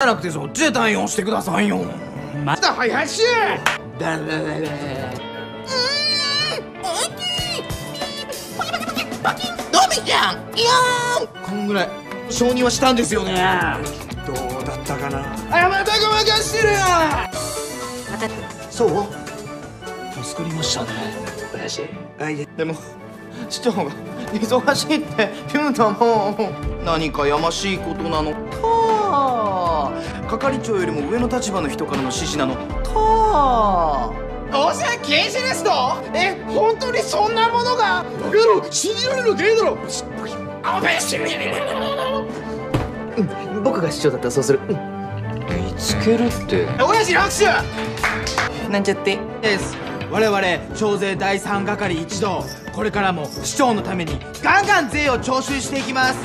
じゃなくてそっちで対応してくださいよ。また林だらららドミちゃんいやこんぐらい承認はしたんですよねどうだったかなあまたごまかしてるそう助かりましたね林あいえでも市長が忙しいって言うたもん何かやましいことなのか係長よりも上の立場の人からの指示なの。かどうせ刑事ですと？え本当にそんなものが？バカ野郎信じられるわけねえだろあべし僕が市長だったらそうする、見つけるって。親父拍手なんちゃって。です。我々徴税第三係一同これからも市長のためにガンガン税を徴収していきます